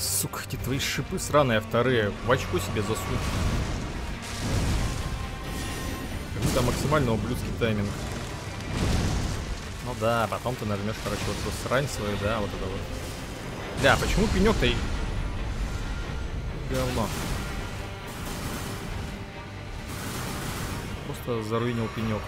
Сука, эти твои шипы сраные вторые. В очко себе засунь. Там максимально ублюдский тайминг. Ну да, потом ты нажмешь, короче, вот эту срань свою, да, вот это вот. Да, почему пенек-то и... Говно. Просто заруинил пенек.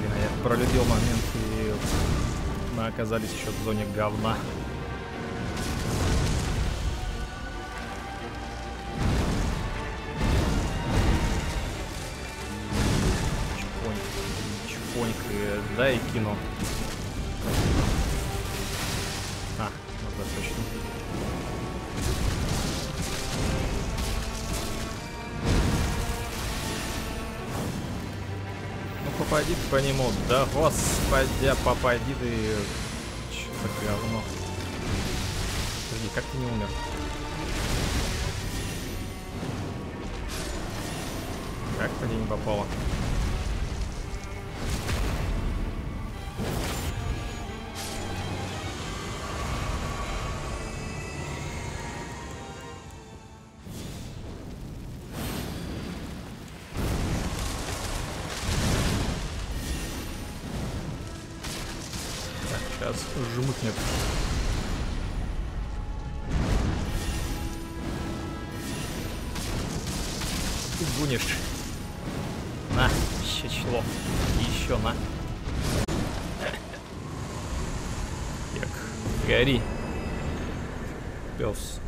Блин, а я пролюбил момент, и мы оказались еще в зоне говна. Чпоньк, чпоньк, и да, и кино. А, ну да, точно. Попади по нему. Да господи, попади ты. Чё за говно? Подожди, как ты не умер? Как по ней не попало? Сейчас жмыкнет. Ты гонишь. На, щечло. И еще на. Як, гори. Пес.